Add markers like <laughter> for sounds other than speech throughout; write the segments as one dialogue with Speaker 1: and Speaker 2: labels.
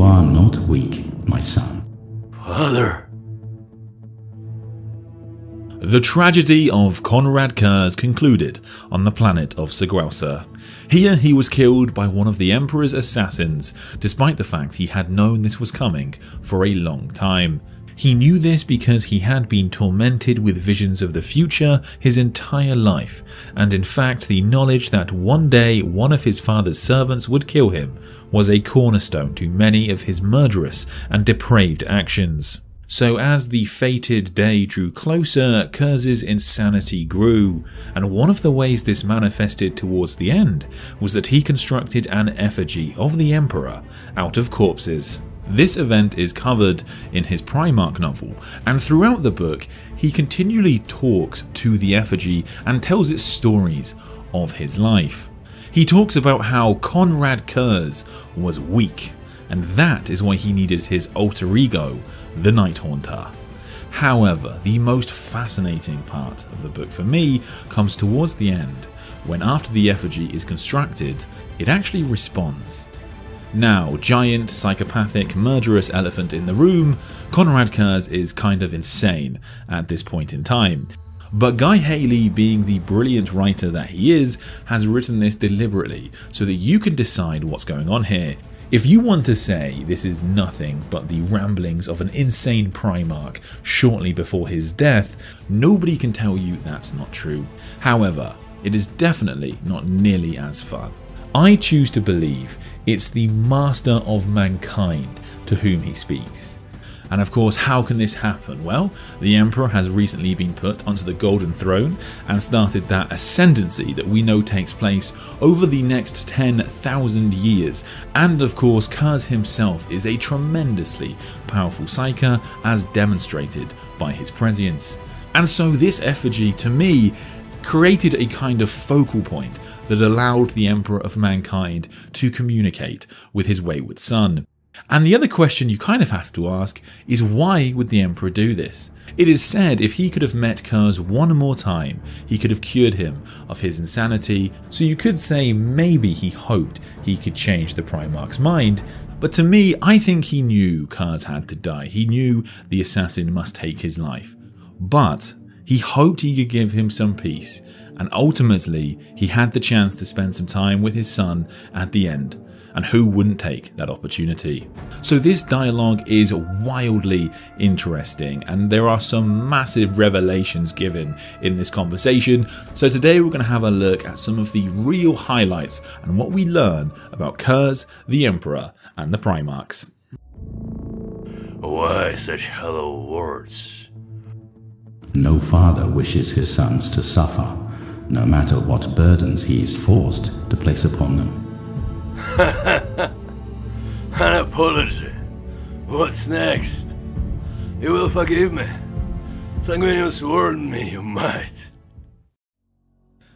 Speaker 1: You are not weak, my son.
Speaker 2: Father.
Speaker 3: The tragedy of Konrad Curze concluded on the planet of Tsagualsa. Here he was killed by one of the Emperor's assassins, despite the fact he had known this was coming for a long time. He knew this because he had been tormented with visions of the future his entire life, and in fact the knowledge that one day one of his father's servants would kill him was a cornerstone to many of his murderous and depraved actions. So as the fated day drew closer, Curze's insanity grew, and one of the ways this manifested towards the end was that he constructed an effigy of the Emperor out of corpses. This event is covered in his Primarch novel, and throughout the book, he continually talks to the effigy and tells its stories of his life. He talks about how Konrad Curze was weak, and that is why he needed his alter ego, the Night Haunter. However, the most fascinating part of the book for me comes towards the end, when after the effigy is constructed, it actually responds. Now, giant, psychopathic, murderous elephant in the room, Konrad Curze is kind of insane at this point in time. But Guy Haley, being the brilliant writer that he is, has written this deliberately so that you can decide what's going on here. If you want to say this is nothing but the ramblings of an insane Primarch shortly before his death, nobody can tell you that's not true. However, it is definitely not nearly as fun. I choose to believe it's the master of mankind to whom he speaks. And of course, how can this happen? Well, the Emperor has recently been put onto the Golden Throne and started that ascendancy that we know takes place over the next 10,000 years. And of course, Curze himself is a tremendously powerful Psyker as demonstrated by his prescience. And so this effigy, to me, created a kind of focal point that allowed the Emperor of Mankind to communicate with his wayward son. And the other question you kind of have to ask is why would the Emperor do this? It is said if he could have met Curze one more time, he could have cured him of his insanity, so you could say maybe he hoped he could change the Primarch's mind, but to me, I think he knew Curze had to die. He knew the assassin must take his life. But he hoped he could give him some peace, and ultimately, he had the chance to spend some time with his son at the end and who wouldn't take that opportunity? So this dialogue is wildly interesting and there are some massive revelations given in this conversation. So today we're going to have a look at some of the real highlights and what we learn about Curze, the Emperor and the Primarchs.
Speaker 2: Why such hollow words?
Speaker 1: No father wishes his sons to suffer, no matter what burdens he is forced to place upon them. <laughs>
Speaker 2: An apology. What's next? You will forgive me. Sanguinius warned me you might.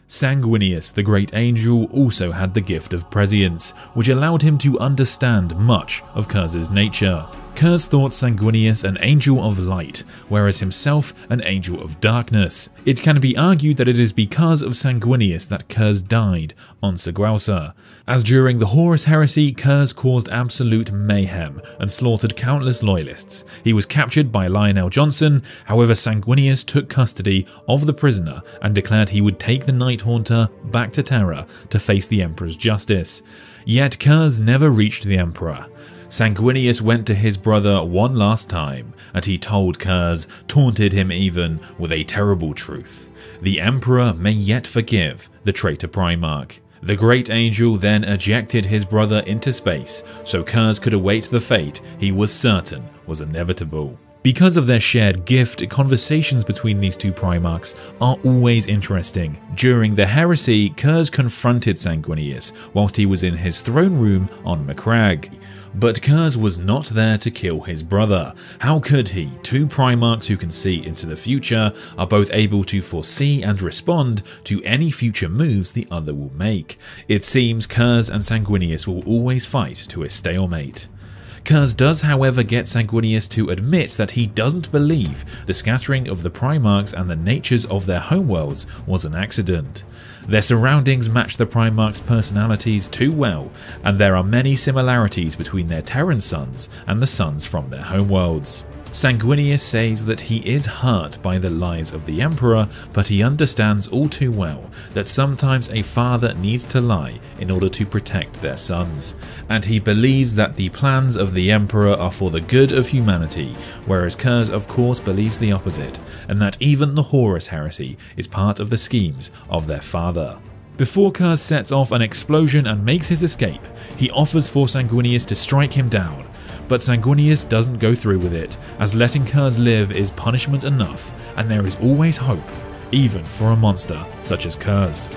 Speaker 3: Sanguinius, the great angel, also had the gift of prescience, which allowed him to understand much of Curze's nature. Curze thought Sanguinius an angel of light, whereas himself an angel of darkness. It can be argued that it is because of Sanguinius that Curze died on Tsagualsa, as during the Horus Heresy, Curze caused absolute mayhem and slaughtered countless loyalists. He was captured by Lion El'Jonson, however Sanguinius took custody of the prisoner and declared he would take the Night Haunter back to Terra to face the Emperor's justice. Yet Curze never reached the Emperor. Sanguinius went to his brother one last time, and he told Curze, taunted him even, with a terrible truth. The Emperor may yet forgive the traitor Primarch. The great angel then ejected his brother into space, so Curze could await the fate he was certain was inevitable. Because of their shared gift, conversations between these two Primarchs are always interesting. During the heresy, Curze confronted Sanguinius whilst he was in his throne room on Macragge. But Curze was not there to kill his brother. How could he? Two Primarchs who can see into the future are both able to foresee and respond to any future moves the other will make. It seems Curze and Sanguinius will always fight to a stalemate. Curze does however get Sanguinius to admit that he doesn't believe the scattering of the Primarchs and the natures of their homeworlds was an accident. Their surroundings match the Primarch's personalities too well, and there are many similarities between their Terran sons and the sons from their homeworlds. Sanguinius says that he is hurt by the lies of the Emperor, but he understands all too well that sometimes a father needs to lie in order to protect their sons, and he believes that the plans of the Emperor are for the good of humanity, whereas Curze of course believes the opposite, and that even the Horus heresy is part of the schemes of their father. Before Curze sets off an explosion and makes his escape, he offers for Sanguinius to strike him down, but Sanguinius doesn't go through with it, as letting Curze live is punishment enough, and there is always hope, even for a monster such as Curze.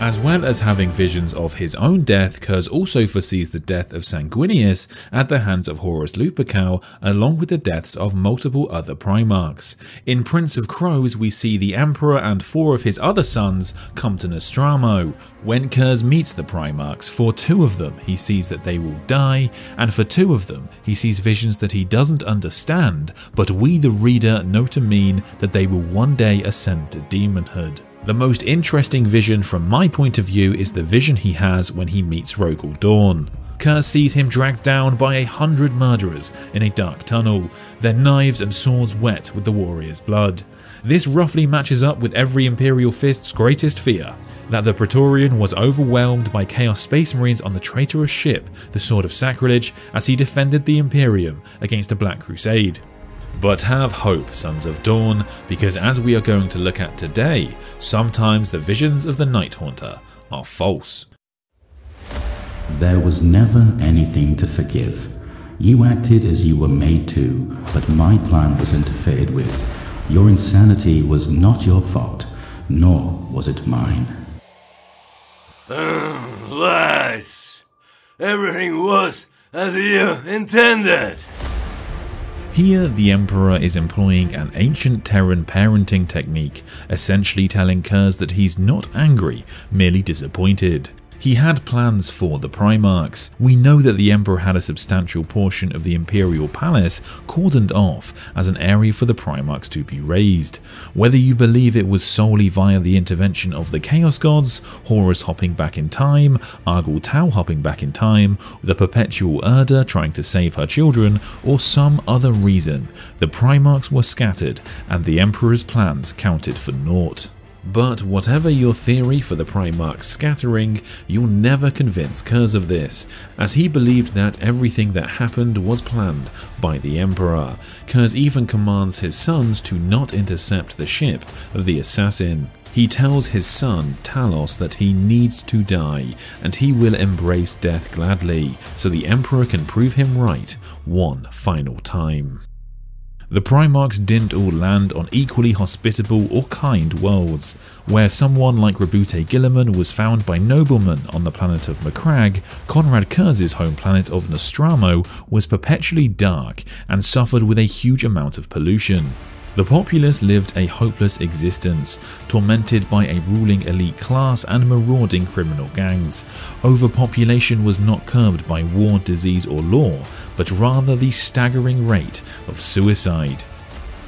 Speaker 3: As well as having visions of his own death, Curze also foresees the death of Sanguinius at the hands of Horus Lupercal, along with the deaths of multiple other Primarchs. In Prince of Crows, we see the Emperor and four of his other sons come to Nostramo. When Curze meets the Primarchs, for two of them he sees that they will die, and for two of them he sees visions that he doesn't understand, but we the reader know to mean that they will one day ascend to demonhood. The most interesting vision from my point of view is the vision he has when he meets Rogal Dorn. Curze sees him dragged down by a hundred murderers in a dark tunnel, their knives and swords wet with the warrior's blood. This roughly matches up with every Imperial Fist's greatest fear, that the Praetorian was overwhelmed by Chaos Space Marines on the traitorous ship, the Sword of Sacrilege, as he defended the Imperium against a Black Crusade. But have hope, Sons of Dawn, because as we are going to look at today, sometimes the visions of the Night Haunter are false.
Speaker 1: There was never anything to forgive. You acted as you were made to, but my plan was interfered with. Your insanity was not your fault, nor was it mine.
Speaker 2: Uh, lies! Everything was as you intended!
Speaker 3: Here, the Emperor is employing an ancient Terran parenting technique, essentially telling Curze that he's not angry, merely disappointed. He had plans for the Primarchs. We know that the Emperor had a substantial portion of the Imperial Palace cordoned off as an area for the Primarchs to be raised. Whether you believe it was solely via the intervention of the Chaos Gods, Horus hopping back in time, Argel Tal hopping back in time, the Perpetual Erda trying to save her children, or some other reason, the Primarchs were scattered and the Emperor's plans counted for naught. But whatever your theory for the Primarch's scattering, you'll never convince Curze of this, as he believed that everything that happened was planned by the Emperor. Curze even commands his sons to not intercept the ship of the assassin. He tells his son, Talos, that he needs to die, and he will embrace death gladly, so the Emperor can prove him right one final time. The Primarchs didn't all land on equally hospitable or kind worlds. Where someone like Roboute Guilliman was found by noblemen on the planet of Macragge, Konrad Curze's home planet of Nostramo was perpetually dark and suffered with a huge amount of pollution. The populace lived a hopeless existence, tormented by a ruling elite class and marauding criminal gangs. Overpopulation was not curbed by war, disease or law, but rather the staggering rate of suicide.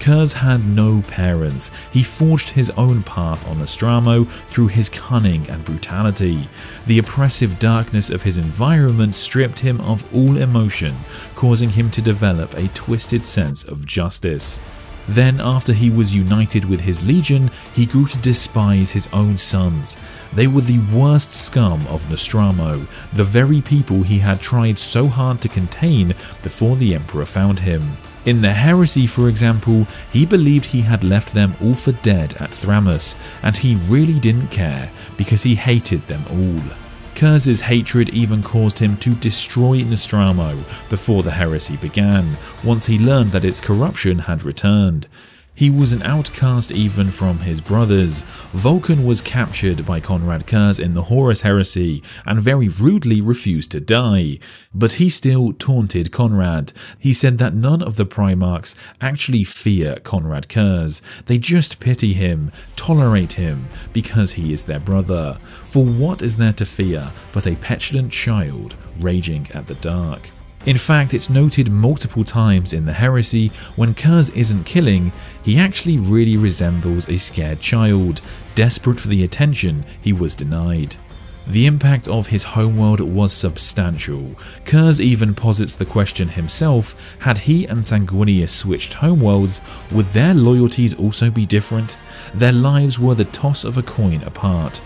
Speaker 3: Curze had no parents. He forged his own path on Nostramo through his cunning and brutality. The oppressive darkness of his environment stripped him of all emotion, causing him to develop a twisted sense of justice. Then, after he was united with his legion, he grew to despise his own sons. They were the worst scum of Nostramo, the very people he had tried so hard to contain before the Emperor found him. In the heresy, for example, he believed he had left them all for dead at Thramus, and he really didn't care because he hated them all. Curze's hatred even caused him to destroy Nostramo before the heresy began, once he learned that its corruption had returned. He was an outcast even from his brothers. Vulcan was captured by Konrad Curze in the Horus heresy and very rudely refused to die. But he still taunted Konrad. He said that none of the Primarchs actually fear Konrad Curze. They just pity him, tolerate him, because he is their brother. For what is there to fear but a petulant child raging at the dark? In fact, it's noted multiple times in the heresy when Curze isn't killing, he actually really resembles a scared child, desperate for the attention he was denied. The impact of his homeworld was substantial. Curze even posits the question himself, had he and Sanguinius switched homeworlds, would their loyalties also be different? Their lives were the toss of a coin apart.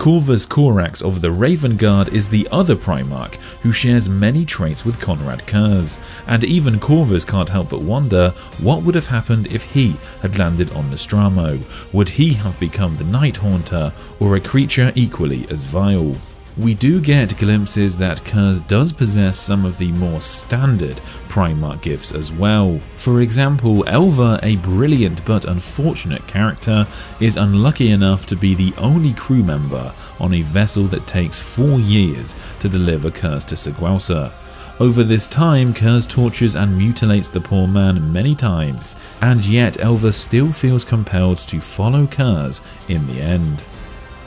Speaker 3: Corvus Corax of the Raven Guard is the other Primarch who shares many traits with Konrad Curze, and even Corvus can't help but wonder what would have happened if he had landed on Nostramo. Would he have become the Night Haunter or a creature equally as vile? We do get glimpses that Curze does possess some of the more standard Primarch gifts as well. For example, Elva, a brilliant but unfortunate character, is unlucky enough to be the only crew member on a vessel that takes 4 years to deliver Curze to Tsagualsa. Over this time, Curze tortures and mutilates the poor man many times, and yet Elva still feels compelled to follow Curze in the end.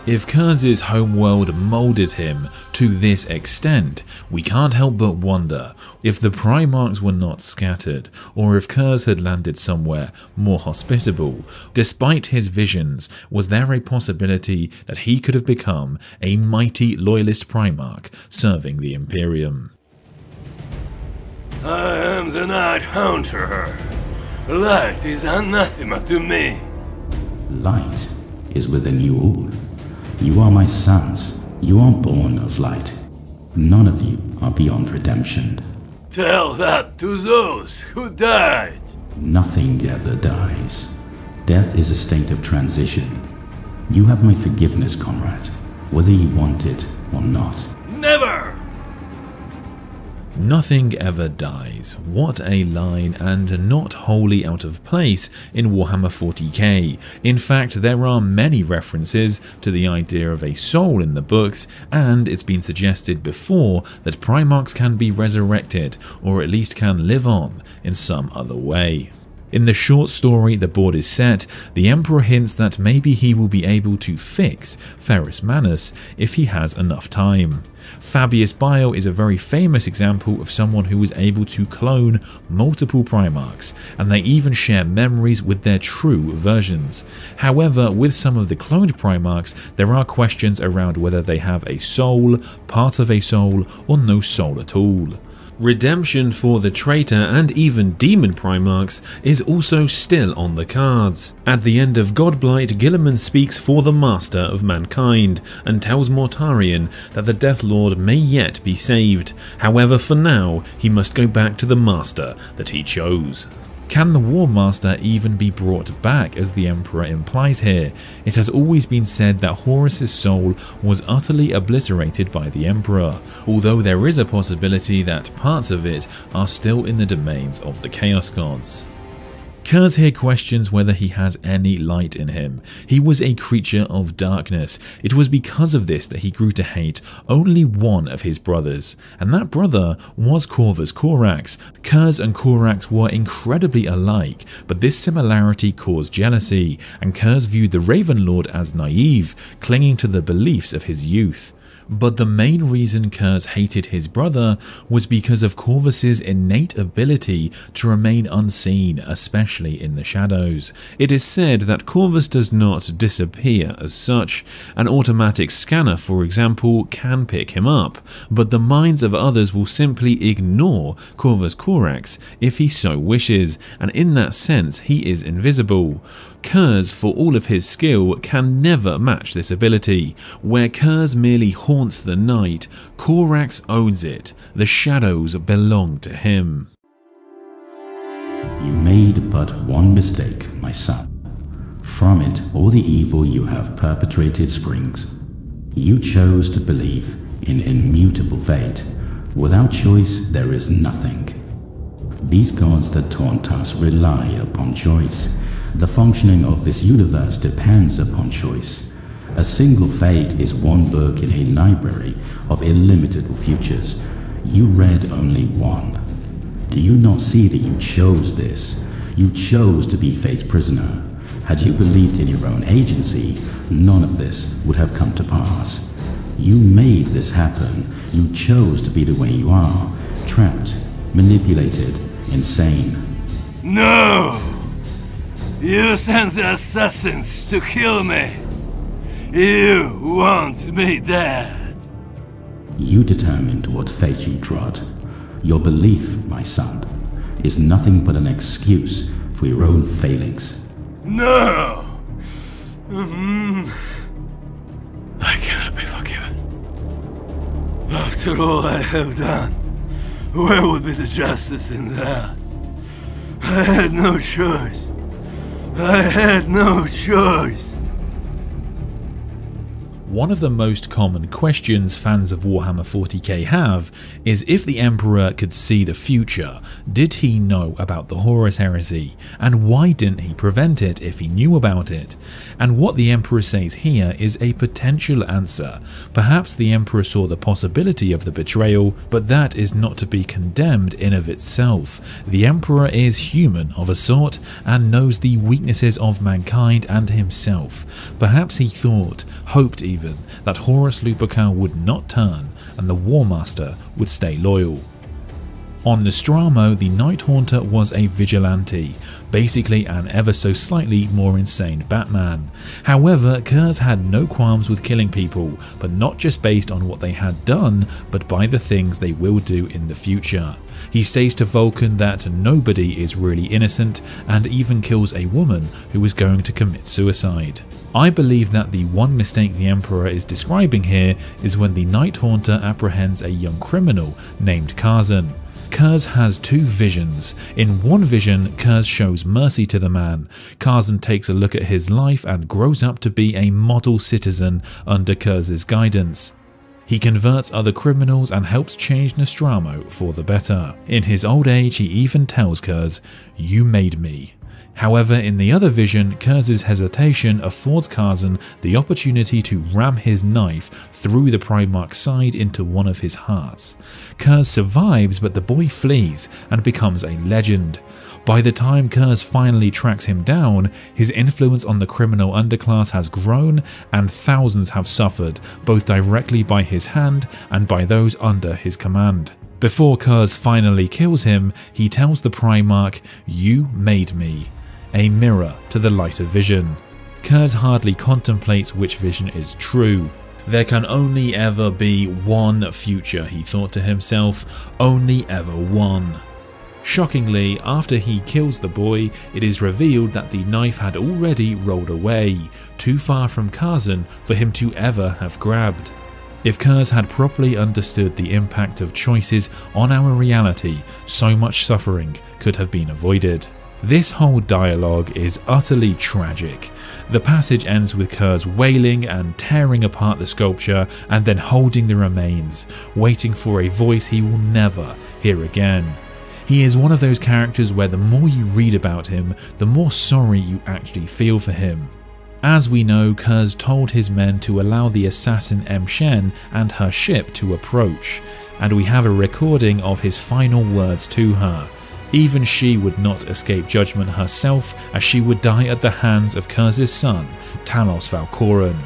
Speaker 3: If Curze's homeworld moulded him to this extent, we can't help but wonder if the Primarchs were not scattered, or if Curze had landed somewhere more hospitable. Despite his visions, was there a possibility that he could have become a mighty loyalist Primarch serving the Imperium?
Speaker 2: I am the Night Haunter. Light is anathema to me.
Speaker 1: Light is within you all. You are my sons. You are born of light. None of you are beyond redemption.
Speaker 2: Tell that to those who died.
Speaker 1: Nothing ever dies. Death is a state of transition. You have my forgiveness, Konrad, whether you want it or not.
Speaker 2: Never!
Speaker 3: Nothing ever dies. What a line and not wholly out of place in Warhammer 40k. In fact, there are many references to the idea of a soul in the books, and it's been suggested before that Primarchs can be resurrected, or at least can live on in some other way. In the short story The Board is Set, the Emperor hints that maybe he will be able to fix Ferrus Manus if he has enough time. Fabius Bile is a very famous example of someone who was able to clone multiple Primarchs, and they even share memories with their true versions. However, with some of the cloned Primarchs, there are questions around whether they have a soul, part of a soul, or no soul at all. Redemption for the traitor and even demon primarchs is also still on the cards. At the end of Godblight, Guilliman speaks for the master of mankind and tells Mortarion that the Death Lord may yet be saved. However, for now, he must go back to the master that he chose. Can the War Master even be brought back as the Emperor implies here? It has always been said that Horus's soul was utterly obliterated by the Emperor, although there is a possibility that parts of it are still in the domains of the Chaos Gods. Curze here questions whether he has any light in him. He was a creature of darkness. It was because of this that he grew to hate only one of his brothers, and that brother was Corvus Corax. Curze and Corax were incredibly alike, but this similarity caused jealousy, and Curze viewed the Raven Lord as naive, clinging to the beliefs of his youth. But the main reason Curze hated his brother was because of Corvus's innate ability to remain unseen, especially in the shadows. It is said that Corvus does not disappear as such. An automatic scanner, for example, can pick him up, but the minds of others will simply ignore Corvus Corax if he so wishes, and in that sense he is invisible. Curze, for all of his skill, can never match this ability. Where Curze merely haunts the night, Corax owns it. The shadows belong to him.
Speaker 1: You made but one mistake, my son. From it, all the evil you have perpetrated springs. You chose to believe in immutable fate. Without choice, there is nothing. These gods that taunt us rely upon choice. The functioning of this universe depends upon choice. A single fate is one book in a library of illimitable futures. You read only one. Do you not see that you chose this? You chose to be fate's prisoner. Had you believed in your own agency, none of this would have come to pass. You made this happen. You chose to be the way you are, trapped manipulated, insane.
Speaker 2: No! You sent the assassins to kill me. You want me dead.
Speaker 1: You determined what fate you trod. Your belief, my son, is nothing but an excuse for your own failings.
Speaker 2: No! Mm-hmm. I cannot be forgiven. After all I have done, where would be the justice in that? I had no choice. I had no choice.
Speaker 3: One of the most common questions fans of Warhammer 40k have is if the Emperor could see the future, did he know about the Horus Heresy, and why didn't he prevent it if he knew about it? And what the Emperor says here is a potential answer. Perhaps the Emperor saw the possibility of the betrayal, but that is not to be condemned in of itself. The Emperor is human of a sort and knows the weaknesses of mankind and himself. Perhaps he thought, hoped even, that Horus Lupercal would not turn and the War Master would stay loyal. On Nostramo, the Night Haunter was a vigilante, basically an ever so slightly more insane Batman. However, Curze had no qualms with killing people, but not just based on what they had done, but by the things they will do in the future. He says to Vulcan that nobody is really innocent and even kills a woman who is going to commit suicide. I believe that the one mistake the Emperor is describing here is when the Night Haunter apprehends a young criminal named Kazan. Curze has two visions. In one vision, Curze shows mercy to the man. Kazan takes a look at his life and grows up to be a model citizen under Curze's guidance. He converts other criminals and helps change Nostramo for the better. In his old age, he even tells Curze, You made me. However, in the other vision, Curze's hesitation affords Kazan the opportunity to ram his knife through the Primarch's side into one of his hearts. Curze survives, but the boy flees and becomes a legend. By the time Curze finally tracks him down, his influence on the criminal underclass has grown and thousands have suffered, both directly by his hand and by those under his command. Before Curze finally kills him, he tells the Primarch, You made me a mirror to the lighter vision. Curze hardly contemplates which vision is true. There can only ever be one future, he thought to himself, only ever one. Shockingly, after he kills the boy, it is revealed that the knife had already rolled away, too far from Kazan for him to ever have grabbed. If Curze had properly understood the impact of choices on our reality, so much suffering could have been avoided. This whole dialogue is utterly tragic. The passage ends with Curze wailing and tearing apart the sculpture and then holding the remains, waiting for a voice he will never hear again. He is one of those characters where the more you read about him, the more sorry you actually feel for him. As we know, Curze told his men to allow the assassin M'Shen and her ship to approach, and we have a recording of his final words to her. Even she would not escape judgment herself as she would die at the hands of Curze's son, Talos Valcoran.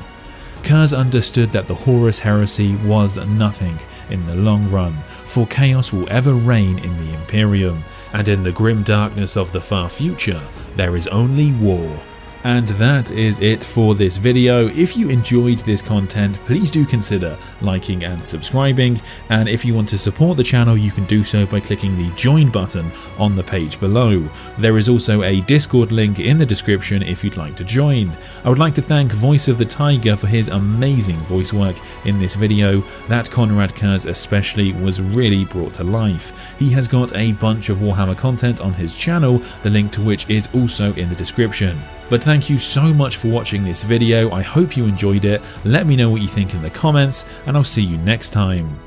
Speaker 3: Curze understood that the Horus heresy was nothing in the long run, for chaos will ever reign in the Imperium, and in the grim darkness of the far future, there is only war. And that is it for this video. If you enjoyed this content, please do consider liking and subscribing. And if you want to support the channel, you can do so by clicking the join button on the page below. There is also a Discord link in the description if you'd like to join. I would like to thank Voice of the Tiger for his amazing voice work in this video. That Konrad Curze especially was really brought to life. He has got a bunch of Warhammer content on his channel, the link to which is also in the description. But thank you so much for watching this video, I hope you enjoyed it, let me know what you think in the comments, and I'll see you next time.